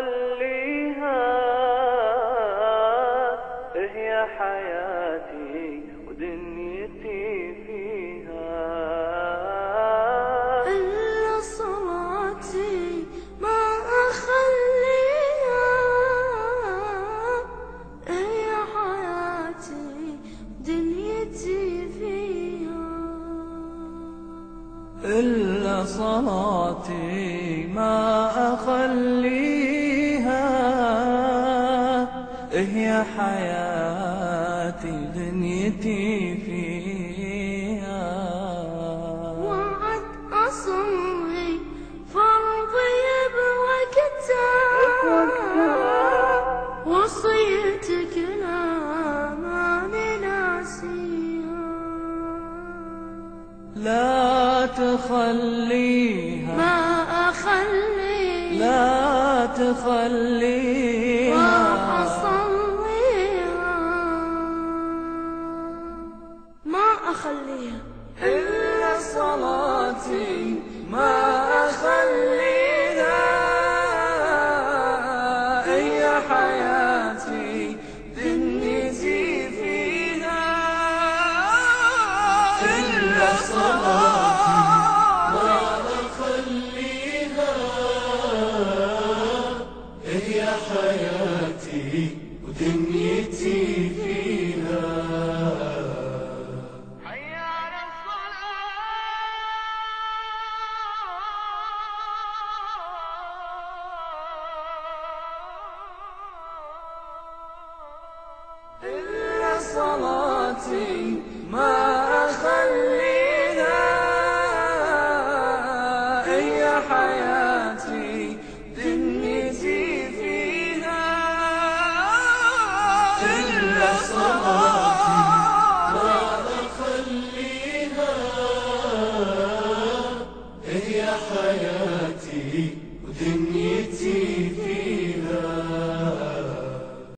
أخليها هي حياتي ودنيتي فيها. إلا صلاتي ما أخليها هي حياتي دنيتي فيها. إلا صلاتي ما أخليها. هي حياتي دنيتي فيها. وعد أصلي فرضي بوقتها وصيتك لا ماني ناسيها لا تخليها. ما أخلي. لا تخليها. أخليها. إلا صلاتي ما أخليها. هي حياتي دنيتي فيها. إلا صلاتي ما أخليها. هي حياتي صلاتي ما أخليها هي حياتي دنيتي فيها إلا صلاتي ما أخليها هي حياتي ودنيتي